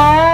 Oh.